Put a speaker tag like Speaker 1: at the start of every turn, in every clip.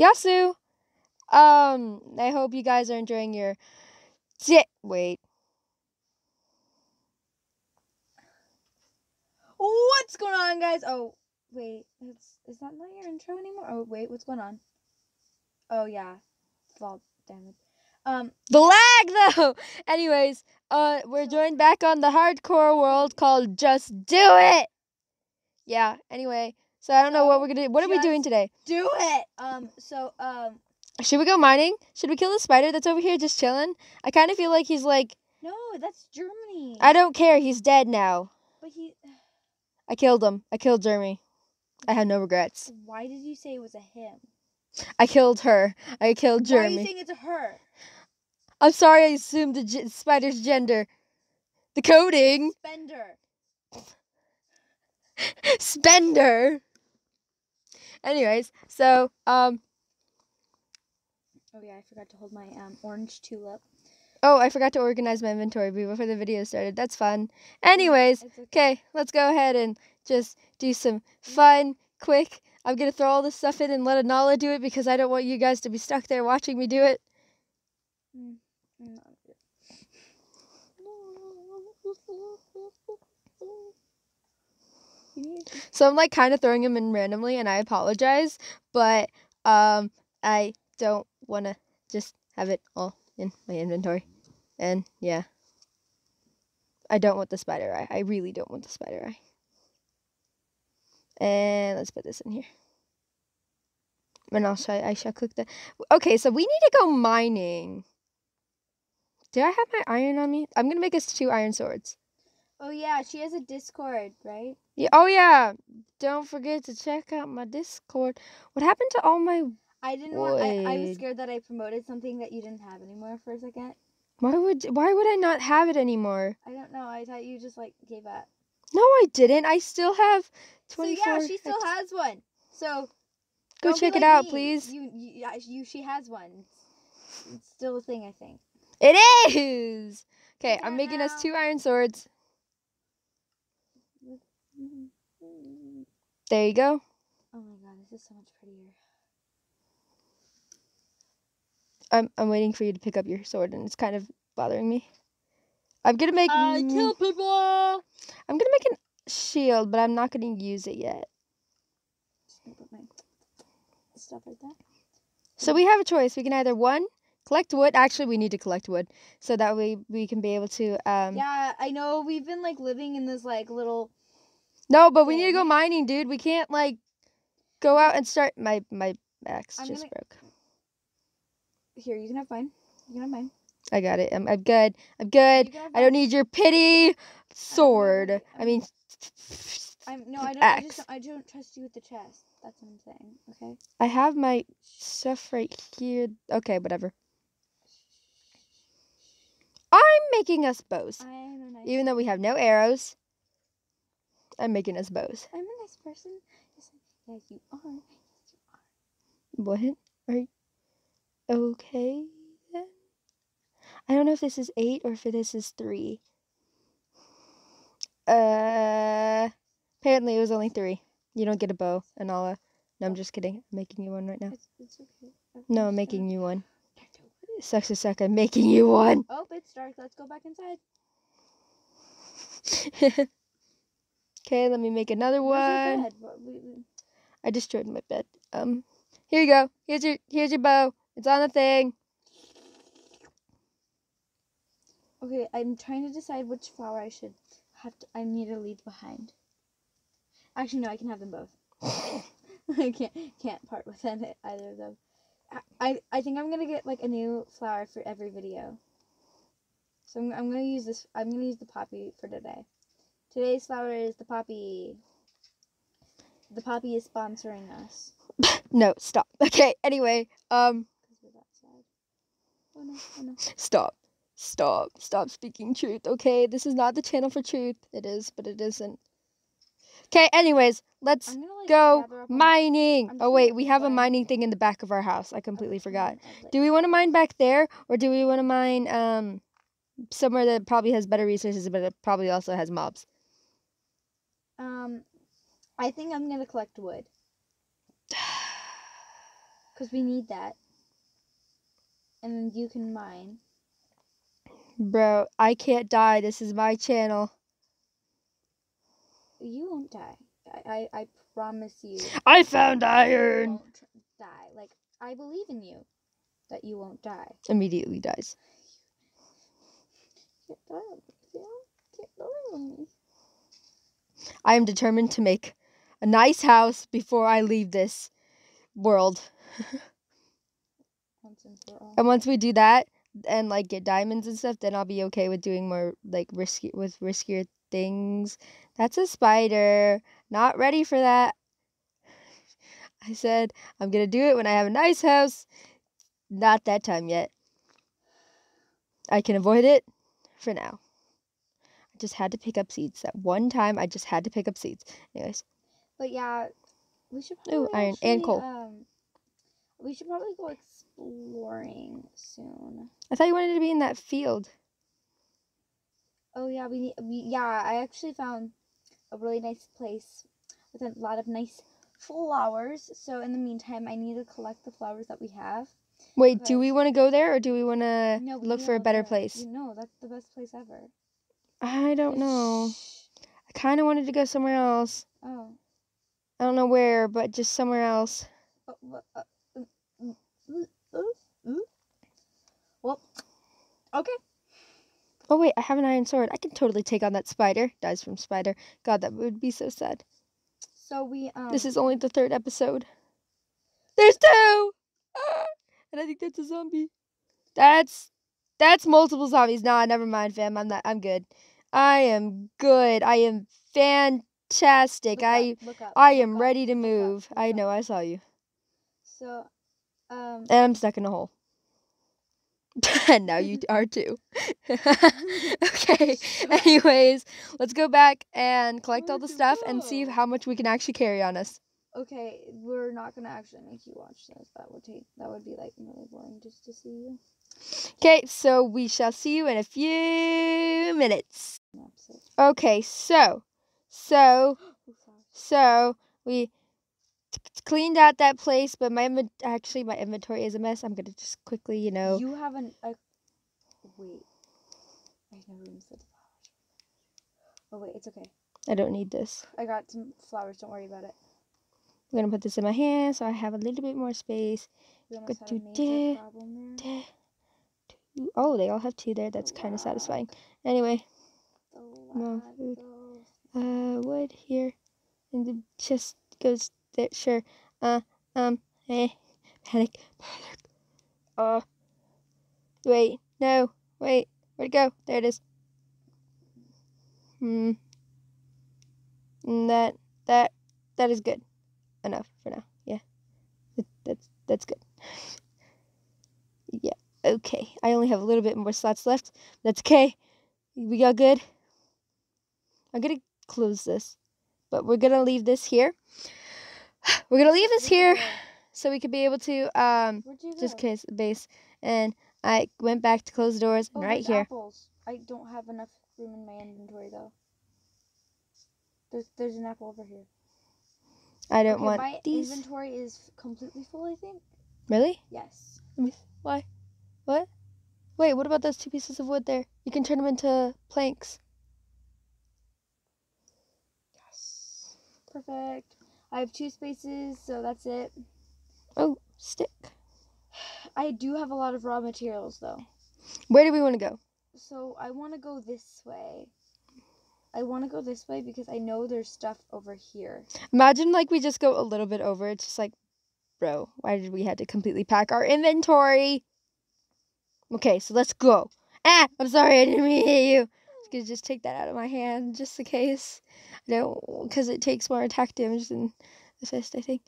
Speaker 1: Yasu. Um, I hope you guys are enjoying your. Di- Wait.
Speaker 2: What's going on, guys? Oh, wait. It's, is that not your intro anymore? Oh, wait. What's going on? Oh, yeah. Fault damage. Um,
Speaker 1: The lag though. Anyways, uh, we're joined back on the hardcore world called Just Do It. Yeah. Anyway, so I don't know what we're gonna. Do. What are we doing today?
Speaker 2: do it. Um, so, um,
Speaker 1: Should we go mining? Should we kill the spider that's over here just chilling? I kind of feel like he's like.
Speaker 2: no, that's Germany.
Speaker 1: I don't care. He's dead now.
Speaker 2: but he,
Speaker 1: I killed him. I killed Jeremy. I have no regrets.
Speaker 2: why did you say it was a him?
Speaker 1: I killed her. I killed
Speaker 2: Why are you saying it's a her?
Speaker 1: I'm sorry. I assumed the spider's gender. The coding.
Speaker 2: Spender.
Speaker 1: Spender. Anyways, so um.
Speaker 2: Oh yeah, I forgot to hold my um orange tulip.
Speaker 1: Oh, I forgot to organize my inventory before the video started. That's fun. Anyways,
Speaker 2: okay.
Speaker 1: okay, let's go ahead and just do some fun, quick. I'm gonna throw all this stuff in and let Anala do it because I don't want you guys to be stuck there watching me do it.
Speaker 2: Mm, mm, You need
Speaker 1: So I'm like kind of throwing them in randomly, and I apologize, but um, I don't want to just have it all in my inventory, and yeah, I don't want the spider eye. I really don't want the spider eye. And let's put this in here. And I'll show, I shall cook the. Okay, so we need to go mining. Do I have my iron on me? I'm gonna make us two iron swords.
Speaker 2: Oh yeah, she has a Discord, right?
Speaker 1: Yeah. Oh yeah. Don't forget to check out my Discord. What happened to all my?
Speaker 2: I didn't want. I, I was scared that I promoted something that you didn't have anymore for a second.
Speaker 1: Why would Why would I not have it anymore?
Speaker 2: I don't know. I thought you just like gave up.
Speaker 1: No, I didn't. I still have twenty
Speaker 2: So yeah, she still has one. So
Speaker 1: Go check it
Speaker 2: like
Speaker 1: out,
Speaker 2: me.
Speaker 1: please.
Speaker 2: You, you, yeah, you, she has one. It's, still a thing, I think.
Speaker 1: It is. Okay, I'm making
Speaker 2: now.
Speaker 1: us two iron swords. There you go.
Speaker 2: Oh my god, this is so much prettier.
Speaker 1: I'm I'm waiting for you to pick up your sword, and it's kind of bothering me. I'm gonna make.
Speaker 2: I kill people.
Speaker 1: I'm gonna make a shield, but I'm not gonna use it yet.
Speaker 2: Just gonna put my stuff right there.
Speaker 1: So we have a choice. We can either one collect wood. Actually, we need to collect wood so that way we can be able to. Um,
Speaker 2: Yeah, I know. We've been like living in this like little.
Speaker 1: No, but we need to go mining, dude. We can't like go out and start. My my axe
Speaker 2: I'm
Speaker 1: just
Speaker 2: gonna-
Speaker 1: broke.
Speaker 2: Here, you can have mine. You can have mine.
Speaker 1: I got it. I'm, I'm good. I'm good.
Speaker 2: You can have
Speaker 1: I don't need your pity sword. I mean,
Speaker 2: I'm no, I don't. I just I don't trust you with the chest. That's what I'm saying. Okay.
Speaker 1: I have my stuff right here. Okay, whatever. I'm making us bows,
Speaker 2: I am a nice.
Speaker 1: even though we have no arrows. I'm making us bows.
Speaker 2: I'm a nice person. Yes, yeah, you are. Yes, you are.
Speaker 1: What? Are you okay then? I don't know if this is eight or if this is three. Uh, apparently it was only three. You don't get a bow, Anala. No, I'm just kidding. I'm making you one right now.
Speaker 2: It's, it's okay.
Speaker 1: No, I'm making you one. sucks to suck. I'm making you one.
Speaker 2: Oh, it's dark. Let's go back inside.
Speaker 1: okay, let me make another one.
Speaker 2: bed? What- we- we-
Speaker 1: I destroyed my bed. Um, here you go. Here's your here's your bow. It's on the thing.
Speaker 2: Okay, I'm trying to decide which flower I should have to. I need to leave behind. Actually, no, I can have them both. I can't can't part with any, either of them. I, I I think I'm gonna get like a new flower for every video. So I'm, I'm gonna use this. I'm gonna use the poppy for today. Today's flower is the poppy. The poppy is sponsoring us
Speaker 1: No, stop. Okay. Anyway, um,
Speaker 2: because we're that. Oh no! Oh no!
Speaker 1: stop. Stop. Stop speaking truth. Okay, this is not the channel for truth. It is, but it isn't. Okay. Anyways, let's
Speaker 2: gonna like
Speaker 1: go mining. Oh wait, we have a mining thing in the back of our house. I completely
Speaker 2: Okay,
Speaker 1: forgot.
Speaker 2: fine, I'll, like-
Speaker 1: Do we want to mine back there, or do we want to mine um somewhere that probably has better resources, but it probably also has mobs?
Speaker 2: Um, I think I'm gonna collect wood. Because we need that. And then you can mine.
Speaker 1: Bro, I can't die. This is my channel.
Speaker 2: You won't die. I, I, I promise you.
Speaker 1: I found
Speaker 2: You
Speaker 1: iron.
Speaker 2: won't die. Like, I believe in you that you won't die.
Speaker 1: Immediately dies.
Speaker 2: Can't die on me, Sam. Can't die on me.
Speaker 1: I am determined to make a nice house before I leave this world.
Speaker 2: Once and.
Speaker 1: And once we do that and like get diamonds and stuff, then I'll be okay with doing more like risky with riskier things. That's a spider. Not ready for that. I said I'm gonna do it when I have a nice house. Not that time yet. I can avoid it for now. Just had to pick up seeds. That one time I just had to pick up seeds. Anyways,
Speaker 2: But yeah, we should
Speaker 1: Ooh,
Speaker 2: probably
Speaker 1: iron and coal.
Speaker 2: Um, we should probably go exploring soon.
Speaker 1: I thought you wanted to be in that field.
Speaker 2: Oh yeah, we need. We yeah, I actually found a really nice place with a lot of nice flowers. So in the meantime, I need to collect the flowers that we have.
Speaker 1: Wait, do we want to go there or do we want to
Speaker 2: No,
Speaker 1: look for a better
Speaker 2: there.
Speaker 1: place?
Speaker 2: No, that's the best place ever.
Speaker 1: I don't know. I kind of wanted to go somewhere else.
Speaker 2: Oh.
Speaker 1: I don't know where, but just somewhere else.
Speaker 2: Uh, mm, mm, mm, mm, mm. Well, okay.
Speaker 1: Oh wait, I have an iron sword. I can totally take on that spider. Dies from spider. God, that would be so sad.
Speaker 2: So we um.
Speaker 1: This is only the third episode. There's two, Ah! and I think that's a zombie. That's that's multiple zombies. Nah, never mind, fam. I'm not. I'm good. I am good. I am fantastic.
Speaker 2: look up,
Speaker 1: I
Speaker 2: look up,
Speaker 1: I am
Speaker 2: up,
Speaker 1: ready to move. I know. I saw you.
Speaker 2: So, um.
Speaker 1: And I'm stuck in a hole. and now you are too. okay. Anyways, let's go back and collect all the stuff and see how much we can actually carry on us.
Speaker 2: Okay, we're not gonna actually make you watch this. That would take. That would be like really boring just to see you.
Speaker 1: Okay, so we shall see you in a few minutes. Okay, so, so,
Speaker 2: Oh,
Speaker 1: so we cleaned out that place, but my actually my inventory is a mess. I'm gonna just quickly, you know.
Speaker 2: You have an. A, wait. I never even said flowers. Oh wait, it's okay.
Speaker 1: I don't need this.
Speaker 2: I got some flowers. Don't worry about it.
Speaker 1: I'm gonna put this in my hand so I have a little bit more space.
Speaker 2: We almost
Speaker 1: Good
Speaker 2: a major
Speaker 1: do.
Speaker 2: problem there.
Speaker 1: Duh. Two- Oh, they all have two there. That's kind of satisfying. Anyway, No food. uh, wood here, and the chest goes there. Sure. Uh, um, eh, panic, panic. Uh, wait, no, wait, where'd it go? There it is. Hmm. Mm, That that that is good. Enough for now. Yeah, that's that's good. yeah. Okay. I only have a little bit more slots left. That's okay. We got good. I'm gonna close this, but we're gonna leave this here. We're gonna leave this here so we could be able to um just case the base. And I went back to close the doors
Speaker 2: Oh,
Speaker 1: and right here.
Speaker 2: Apples. I don't have enough room in my inventory though. There's there's an apple over here.
Speaker 1: I don't
Speaker 2: okay,
Speaker 1: want
Speaker 2: my
Speaker 1: these.
Speaker 2: inventory is completely full. I think.
Speaker 1: Really?
Speaker 2: Yes.
Speaker 1: Why? What? Wait, what about those two pieces of wood there? You can turn them into planks.
Speaker 2: Yes. Perfect. I have two spaces, so that's it.
Speaker 1: Oh, stick.
Speaker 2: I do have a lot of raw materials though.
Speaker 1: Where do we want to go?
Speaker 2: So I want to go this way. I want to go this way because I know there's stuff over here.
Speaker 1: Imagine like we just go a little bit over. It's just like, bro, why did we have to completely pack our inventory? Okay, so let's go. Ah, I'm sorry, I didn't mean to hit you. I gonna just take that out of my hand just in case. I don't, because it takes more attack damage than the fist, I think.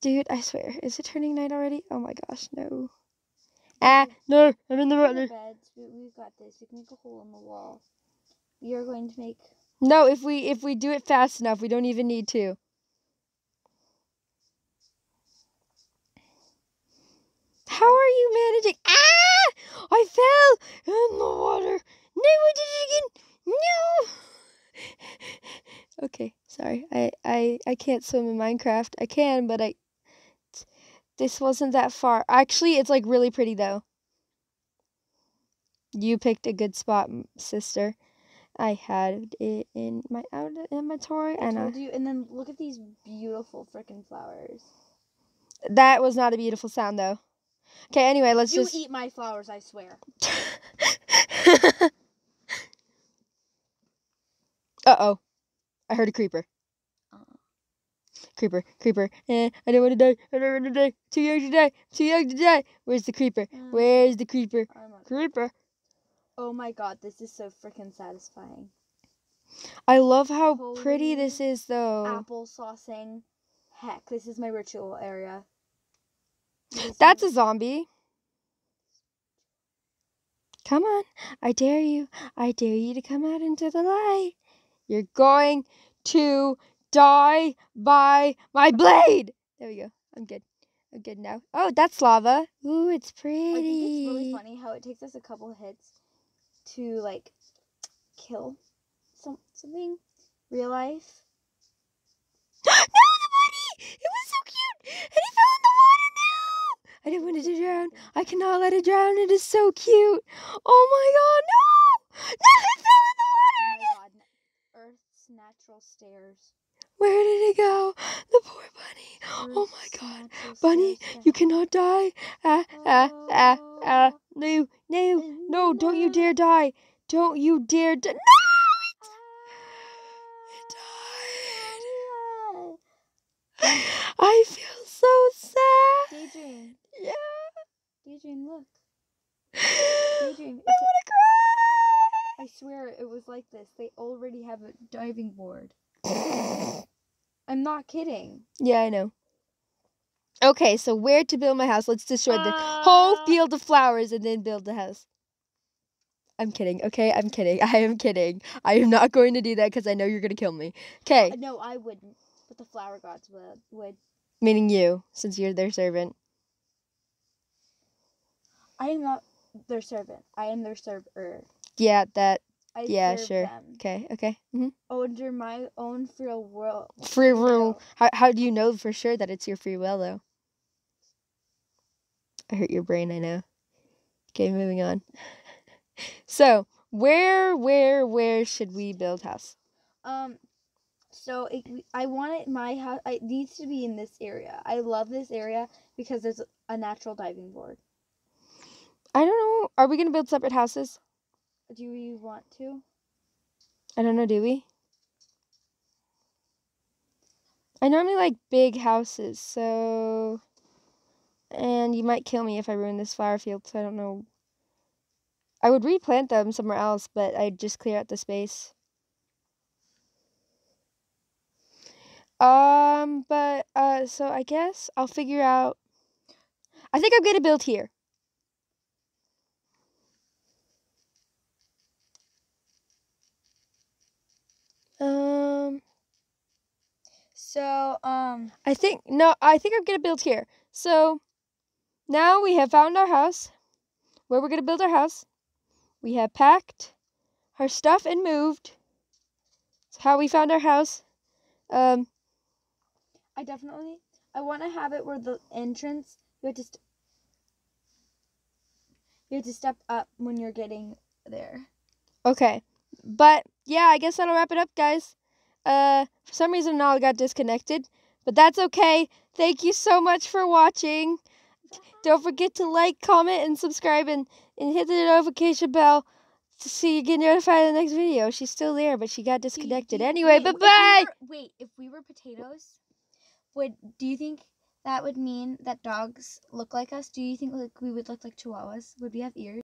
Speaker 1: Dude, I swear, is it turning night already? Oh my gosh, no. Ah, no, I'm in the
Speaker 2: We, we've got this. You can make a hole in the wall. We are going to make.
Speaker 1: No, if we if we do it fast enough, we don't even need to. How are you managing? Ah! I fell in the water. No, I did it again. No. okay, sorry. I I I can't swim in Minecraft. I can, but I This wasn't that far. Actually, it's like really pretty though. You picked a good spot, sister. I had it in my out inventory,
Speaker 2: I
Speaker 1: and I,
Speaker 2: you. And then look at these beautiful freaking flowers.
Speaker 1: that was not a beautiful sound though. Okay, anyway, let's just
Speaker 2: You
Speaker 1: just.
Speaker 2: eat my flowers, I swear.
Speaker 1: uh oh, I heard a creeper.
Speaker 2: Uh.
Speaker 1: Creeper, creeper. Eh, I don't want to die. I don't want to die. Too young to die. Too young to die. Where's the creeper?
Speaker 2: Mm.
Speaker 1: Where's the creeper? Creeper.
Speaker 2: Oh my god, this is so freaking satisfying.
Speaker 1: I love how pretty this is though.
Speaker 2: Apple saucing. Heck, this is my ritual area. This
Speaker 1: That's
Speaker 2: is-
Speaker 1: a zombie. Come on. I dare you. I dare you to come out into the light. You're going to die by my blade. There we go. I'm good. I'm good now. Oh, that's lava. Ooh, it's pretty.
Speaker 2: I think it's really funny how it takes us a couple hits to like kill some something real life.
Speaker 1: no, the bunny! It was so cute! And he fell in the water now! I didn't want it to drown. I cannot let it drown. It is so cute. Oh my god, no! No, it fell in the water
Speaker 2: Oh my god, Earth's natural stairs.
Speaker 1: Where did it go? The poor bunny. Oh my god. Bunny, you cannot die. Ah, ah, ah, ah. No, no, no, don't you dare die. Don't you dare die. No! It, it died. I feel so sad.
Speaker 2: Daydream,
Speaker 1: Yeah.
Speaker 2: Daydream, look.
Speaker 1: I want to cry.
Speaker 2: I swear it was like this. They already have a diving board. I'm not kidding.
Speaker 1: Yeah, I know. Okay, so where to build my house? Let's destroy the whole
Speaker 2: Uh,
Speaker 1: field of flowers and then build the house. I'm kidding, okay? I'm kidding. I am kidding. I am not going to do that because I know you're going to kill me. Okay,
Speaker 2: Uh, No, I wouldn't. But the flower gods would. would.
Speaker 1: meaning you, since you're their servant.
Speaker 2: I am not their servant. I am their server.
Speaker 1: Yeah, that.
Speaker 2: I
Speaker 1: Yeah, sure.
Speaker 2: them
Speaker 1: Okay, okay. hmm
Speaker 2: under my own free will.
Speaker 1: Free will. How, how do you know for sure that it's your free will, though? I hurt your brain, I know. Okay, moving on. so, where, where, where should we build house?
Speaker 2: Um, so it, I want it. My house. It needs to be in this area. I love this area because there's a natural diving board.
Speaker 1: I don't know. Are we going to build separate houses?
Speaker 2: Do we want to?
Speaker 1: I don't know, do we? I normally like big houses, so. And you might kill me if I ruin this flower field, so I don't know. I would replant them somewhere else, but I'd just clear out the space. Um, but, uh, so I guess I'll figure out. I think I'm gonna build here. Um.
Speaker 2: So um.
Speaker 1: I think no, I think I'm gonna build here. So now we have found our house. Where we're gonna build our house. We have packed our stuff and moved. It's how we found our house. Um,
Speaker 2: I definitely I want to have it where the entrance you have to st- you have to step up when you're getting there.
Speaker 1: okay. But yeah, I guess that'll wrap it up, guys. Uh, for some reason I got disconnected, but that's okay. Thank you so much for watching. Don't forget to like, comment, and subscribe, and, and hit the notification bell to see you get notified of the next video. She's still there, but she got
Speaker 2: Do you- do
Speaker 1: disconnected.
Speaker 2: you-
Speaker 1: Anyway,
Speaker 2: wait,
Speaker 1: bye
Speaker 2: if we
Speaker 1: bye.
Speaker 2: wait, if we were potatoes, would do you think that would mean that dogs look like us? Do you think like we would look like chihuahuas? Would we have ears?